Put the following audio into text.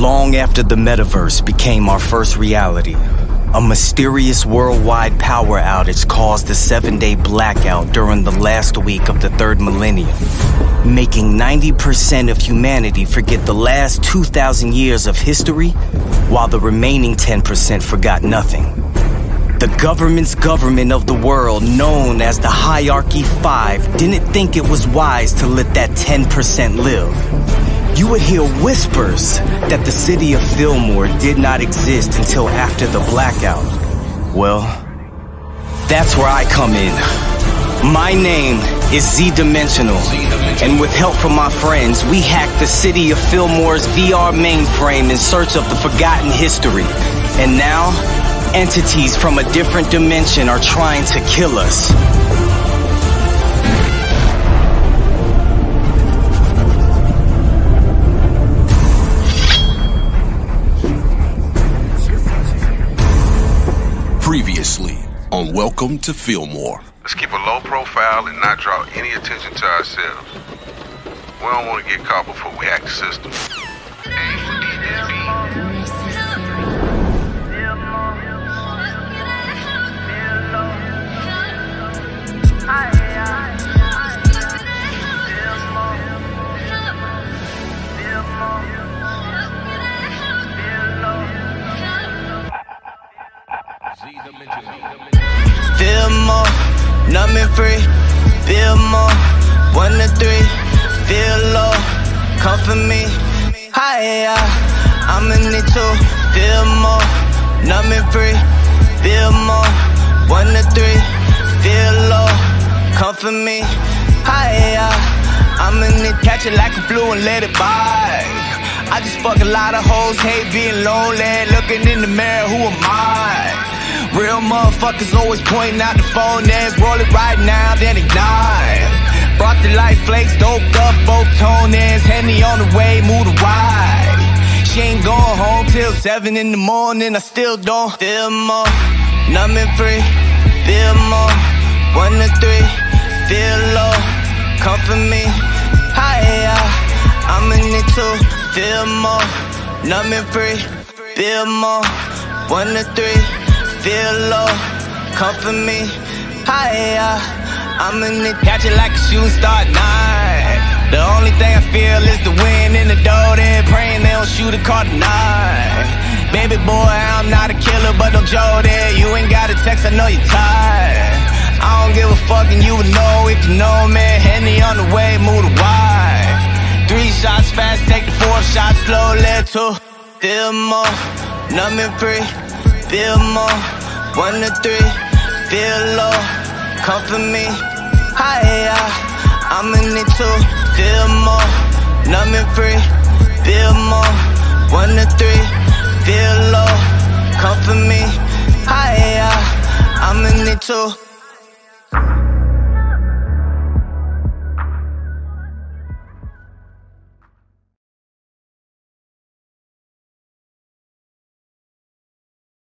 Long after the metaverse became our first reality, a mysterious worldwide power outage caused a seven day blackout during the last week of the third millennium, making 90% of humanity forget the last 2,000 years of history, while the remaining 10% forgot nothing. The government's government of the world, known as the Hierarchy 5, didn't think it was wise to let that 10% live you would hear whispers that the city of Fillmoore did not exist until after the blackout. Well, that's where I come in. My name is Zii Dimensional, and with help from my friends, we hacked the city of Fillmoore's VR mainframe in search of the forgotten history. And now, entities from a different dimension are trying to kill us. Previously on Welcome to Fillmoore. Let's keep a low profile and not draw any attention to ourselves. We don't want to get caught before we hack the system. Feel numbing free. Feel more, one to three. Feel low, come for me. Higher, I'm in it too. Feel more, numbing free. Feel more, one to three. Feel low, come for me. Higher, I'm in it, catch it like a flu and let it by. I just fuck a lot of hoes, hate being lonely. Looking in the mirror, who am I? Real motherfuckers always pointing out the phone names. Roll it right now, then ignite. Brought the light flakes, doped up, both tone ends. Henny on the way, move the ride. She ain't going home till seven in the morning. I still don't feel more. Numbing free, feel more. One to three, feel low. Come for me, higher. I'm in it too, feel more. Numbing free, feel more. One to three feel low, come for me, higher. I'm in it, catch it like a shooting star night. The only thing I feel is the wind in the door, then praying they don't shoot a car tonight. Baby boy, I'm not a killer, but don't Joe there. You ain't got a text, I know you're tired. I don't give a fuck, and you would know if you know me. Henny on the way, move the wide. Three shots fast, take the fourth shot slow, let two. Feel more, numbing free feel more. One to three, feel low. Come for me, higher. I'm in it too, feel more. Numbing free, feel more. One to three, feel low. Come for me, higher. I'm in it too.